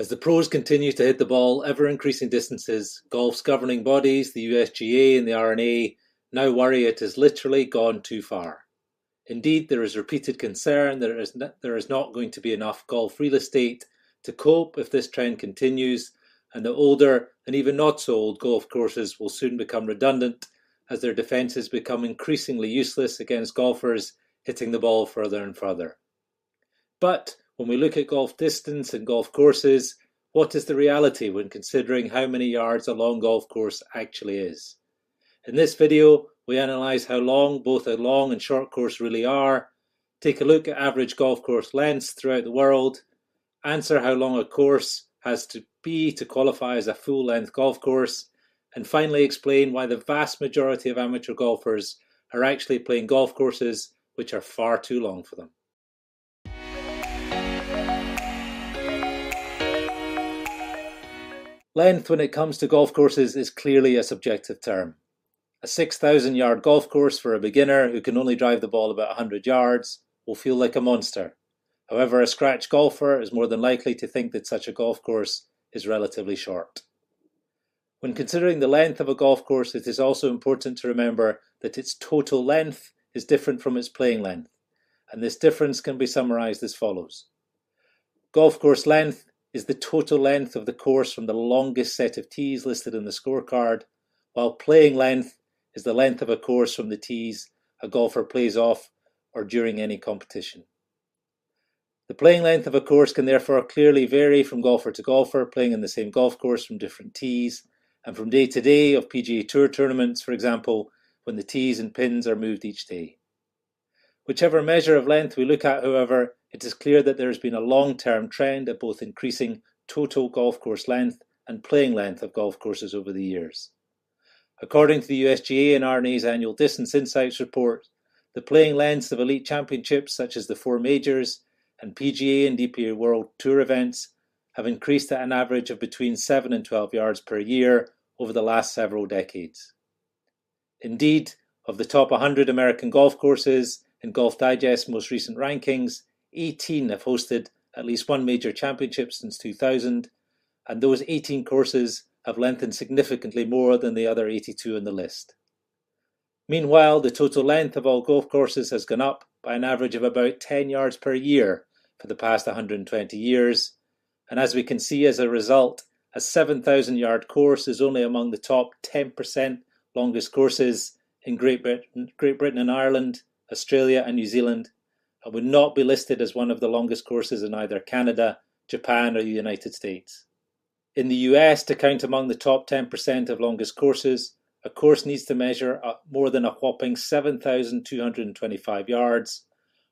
As the pros continue to hit the ball ever increasing distances, golf's governing bodies, the USGA and the R&A, now worry it has literally gone too far. Indeed, there is repeated concern that there is, there is not going to be enough golf real estate to cope if this trend continues, and the older and even not so old golf courses will soon become redundant as their defences become increasingly useless against golfers hitting the ball further and further. But when we look at golf distance and golf courses, what is the reality when considering how many yards a long golf course actually is? In this video, we analyse how long both a long and short course really are, take a look at average golf course lengths throughout the world, answer how long a course has to be to qualify as a full length golf course, and finally explain why the vast majority of amateur golfers are actually playing golf courses which are far too long for them. Length, when it comes to golf courses, is clearly a subjective term. A 6,000 yard golf course for a beginner who can only drive the ball about 100 yards will feel like a monster. However, a scratch golfer is more than likely to think that such a golf course is relatively short. When considering the length of a golf course, it is also important to remember that its total length is different from its playing length, and this difference can be summarized as follows. Golf course length is the total length of the course from the longest set of tees listed in the scorecard, while playing length is the length of a course from the tees a golfer plays off or during any competition. The playing length of a course can therefore clearly vary from golfer to golfer playing in the same golf course from different tees, and from day to day of PGA Tour tournaments, for example, when the tees and pins are moved each day. Whichever measure of length we look at, however, it is clear that there has been a long term trend of both increasing total golf course length and playing length of golf courses over the years. According to the USGA and R&A's annual Distance Insights report, the playing lengths of elite championships such as the four majors and PGA and DP World Tour events have increased at an average of between 7 and 12 yards per year over the last several decades. Indeed, of the top 100 American golf courses in Golf Digest's most recent rankings, 18 have hosted at least one major championship since 2000, and those 18 courses have lengthened significantly more than the other 82 on the list. Meanwhile, the total length of all golf courses has gone up by an average of about 10 yards per year for the past 120 years, and as we can see as a result, a 7,000 yard course is only among the top 10% longest courses in Great Britain, Great Britain and Ireland, Australia and New Zealand, and would not be listed as one of the longest courses in either Canada, Japan, or the United States. In the US, to count among the top 10% of longest courses, a course needs to measure uh, more than a whopping 7,225 yards,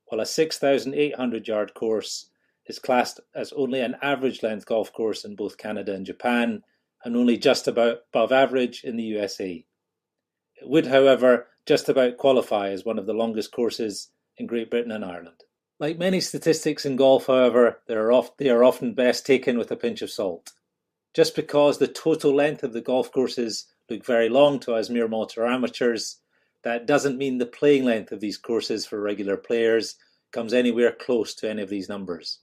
while a 6,800 yard course is classed as only an average length golf course in both Canada and Japan, and only just about above average in the USA. It would, however, just about qualify as one of the longest courses in Great Britain and Ireland. Like many statistics in golf, however, they are, oft, they are often best taken with a pinch of salt. Just because the total length of the golf courses look very long to us mere mortal amateurs, that doesn't mean the playing length of these courses for regular players comes anywhere close to any of these numbers.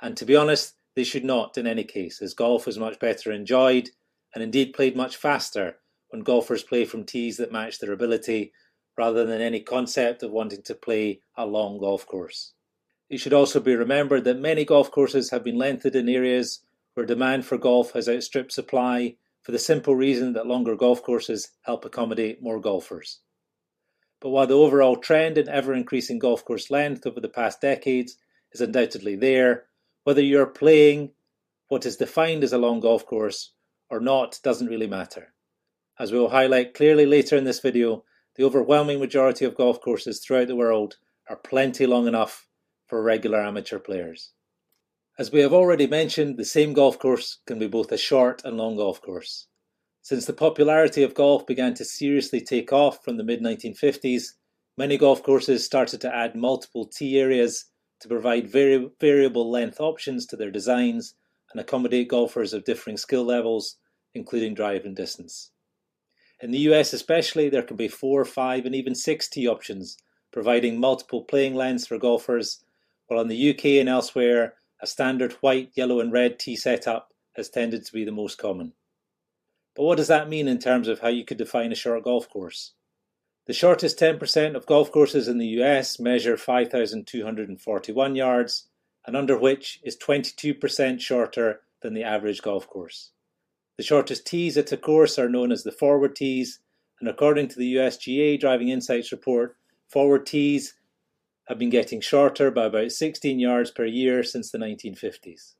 And to be honest, they should not in any case, as golf is much better enjoyed and indeed played much faster when golfers play from tees that match their ability rather than any concept of wanting to play a long golf course. It should also be remembered that many golf courses have been lengthened in areas where demand for golf has outstripped supply for the simple reason that longer golf courses help accommodate more golfers. But while the overall trend in ever increasing golf course length over the past decades is undoubtedly there, whether you're playing what is defined as a long golf course or not doesn't really matter. As we will highlight clearly later in this video, the overwhelming majority of golf courses throughout the world are plenty long enough for regular amateur players. As we have already mentioned, the same golf course can be both a short and long golf course. Since the popularity of golf began to seriously take off from the mid 1950s, many golf courses started to add multiple tee areas to provide vari- variable length options to their designs and accommodate golfers of differing skill levels, including drive and distance. In the US especially, there can be four, five, and even six tee options, providing multiple playing lengths for golfers, while in the UK and elsewhere, a standard white, yellow, and red tee setup has tended to be the most common. But what does that mean in terms of how you could define a short golf course? The shortest 10% of golf courses in the US measure 5,241 yards, and under which is 22% shorter than the average golf course. The shortest tees at a course are known as the forward tees, and according to the USGA Driving Insights report, forward tees have been getting shorter by about 16 yards per year since the 1950s.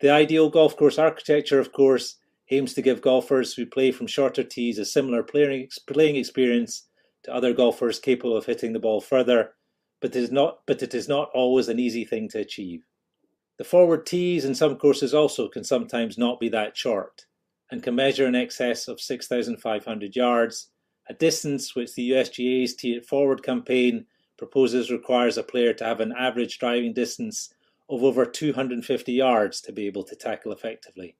The ideal golf course architecture, of course, aims to give golfers who play from shorter tees a similar playing experience to other golfers capable of hitting the ball further, but it is not, but it is not always an easy thing to achieve. The forward tees in some courses also can sometimes not be that short and can measure in excess of 6,500 yards, a distance which the USGA's Tee It Forward campaign proposes requires a player to have an average driving distance of over 250 yards to be able to tackle effectively.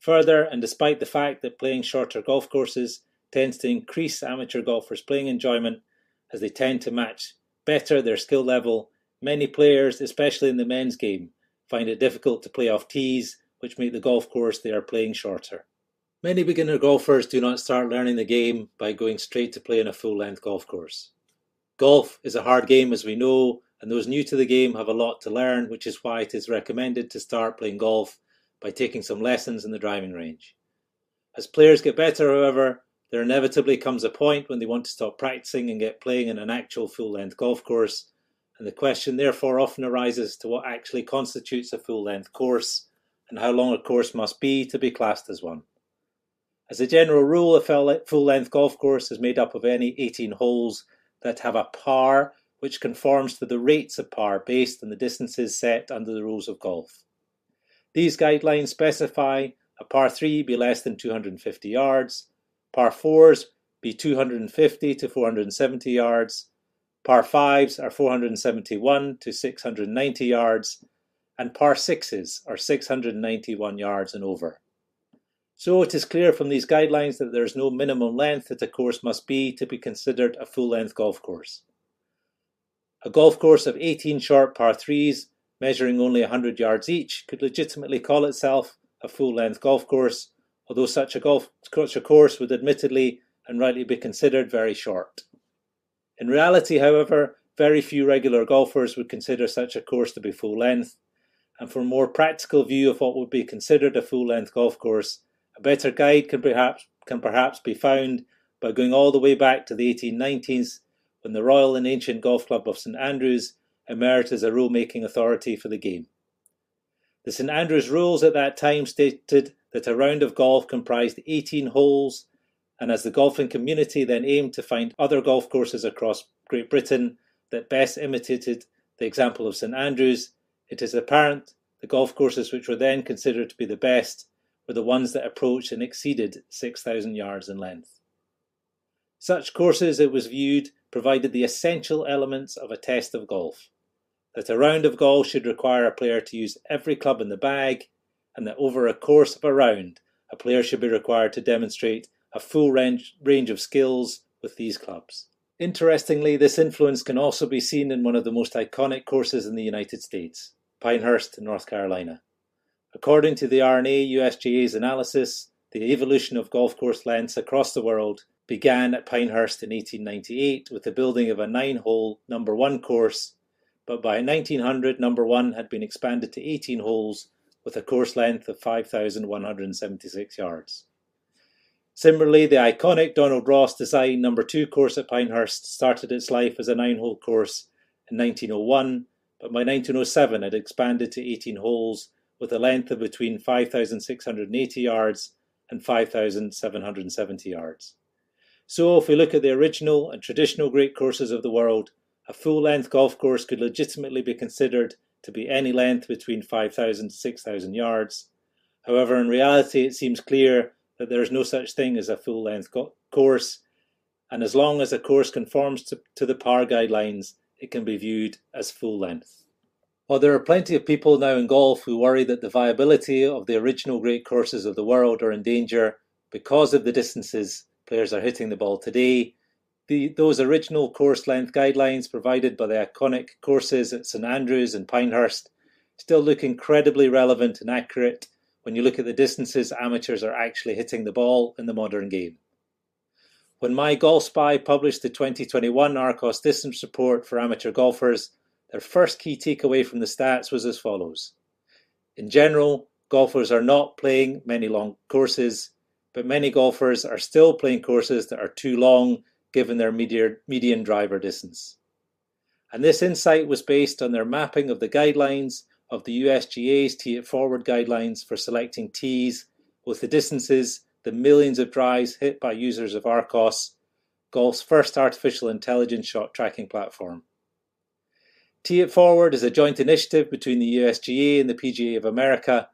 Further, and despite the fact that playing shorter golf courses tends to increase amateur golfers' playing enjoyment as they tend to match better their skill level, many players, especially in the men's game, find it difficult to play off tees, which make the golf course they are playing shorter. Many beginner golfers do not start learning the game by going straight to play in a full length golf course. Golf is a hard game, as we know, and those new to the game have a lot to learn, which is why it is recommended to start playing golf by taking some lessons in the driving range. As players get better, however, there inevitably comes a point when they want to stop practicing and get playing in an actual full length golf course, and the question therefore often arises to what actually constitutes a full length course and how long a course must be to be classed as one. As a general rule, a full length golf course is made up of any 18 holes that have a par which conforms to the rates of par based on the distances set under the rules of golf. These guidelines specify a par 3 be less than 250 yards, par 4s be 250 to 470 yards, par 5s are 471 to 690 yards, and par 6s are 691 yards and over. So it is clear from these guidelines that there is no minimum length that a course must be to be considered a full length golf course. A golf course of 18 short par 3s, measuring only 100 yards each, could legitimately call itself a full length golf course, although such a, golf, such a course would admittedly and rightly be considered very short. In reality, however, very few regular golfers would consider such a course to be full length, and for a more practical view of what would be considered a full length golf course, a better guide can perhaps, can perhaps be found by going all the way back to the 1890s when the Royal and Ancient Golf Club of St Andrews emerged as a rule making authority for the game. The St Andrews rules at that time stated that a round of golf comprised 18 holes, and as the golfing community then aimed to find other golf courses across Great Britain that best imitated the example of St Andrews, it is apparent the golf courses which were then considered to be the best were the ones that approached and exceeded 6,000 yards in length. Such courses, it was viewed, provided the essential elements of a test of golf that a round of golf should require a player to use every club in the bag, and that over a course of a round, a player should be required to demonstrate a full range, range of skills with these clubs. Interestingly, this influence can also be seen in one of the most iconic courses in the United States, Pinehurst, North Carolina. According to the R&A USGA's analysis, the evolution of golf course lengths across the world began at Pinehurst in 1898 with the building of a nine hole number one course, but by 1900, number one had been expanded to 18 holes with a course length of 5,176 yards. Similarly, the iconic Donald Ross designed number two course at Pinehurst started its life as a nine hole course in 1901, but by 1907 had expanded to 18 holes with a length of between 5,680 yards and 5,770 yards. So, if we look at the original and traditional great courses of the world, a full length golf course could legitimately be considered to be any length between 5,000 to 6,000 yards. However, in reality, it seems clear that there is no such thing as a full length go- course, and as long as a course conforms to, to the PAR guidelines, it can be viewed as full length. While there are plenty of people now in golf who worry that the viability of the original great courses of the world are in danger because of the distances players are hitting the ball today, the, those original course length guidelines provided by the iconic courses at St Andrews and Pinehurst still look incredibly relevant and accurate when you look at the distances amateurs are actually hitting the ball in the modern game. When MyGolfSpy published the 2021 Arccos distance report for amateur golfers, their first key takeaway from the stats was as follows. In general, golfers are not playing many long courses, but many golfers are still playing courses that are too long given their median driver distance. And this insight was based on their mapping of the guidelines of the USGA's Tee It Forward guidelines for selecting tees with the distances, the millions of drives hit by users of Arccos, golf's first artificial intelligence shot tracking platform. Tee It Forward is a joint initiative between the USGA and the PGA of America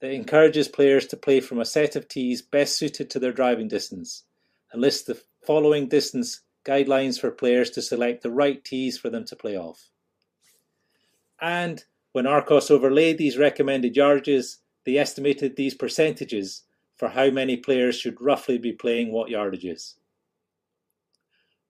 that encourages players to play from a set of tees best suited to their driving distance and lists the following distance guidelines for players to select the right tees for them to play off. And when Arccos overlaid these recommended yardages, they estimated these percentages for how many players should roughly be playing what yardages.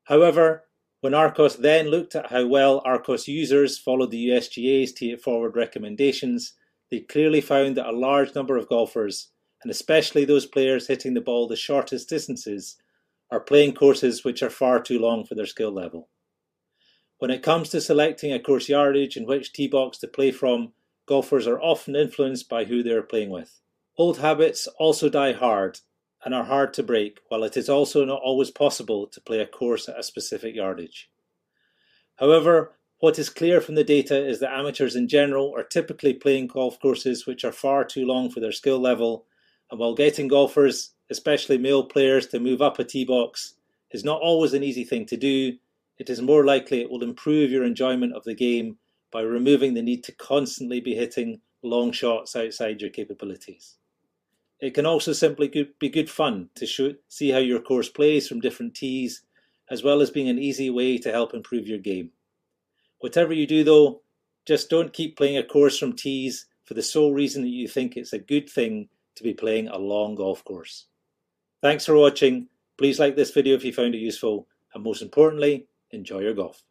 However, when Arccos then looked at how well Arccos users followed the USGA's Tee Forward recommendations, they clearly found that a large number of golfers, and especially those players hitting the ball the shortest distances, are playing courses which are far too long for their skill level. When it comes to selecting a course yardage and which tee box to play from, golfers are often influenced by who they are playing with. Old habits also die hard and are hard to break, while it is also not always possible to play a course at a specific yardage. However, what is clear from the data is that amateurs in general are typically playing golf courses which are far too long for their skill level, and while getting golfers, especially male players, to move up a tee box is not always an easy thing to do, it is more likely it will improve your enjoyment of the game by removing the need to constantly be hitting long shots outside your capabilities. It can also simply be good fun to show, see how your course plays from different tees, as well as being an easy way to help improve your game. Whatever you do, though, just don't keep playing a course from tees for the sole reason that you think it's a good thing to be playing a long golf course. Thanks for watching. Please like this video if you found it useful, and most importantly, enjoy your golf.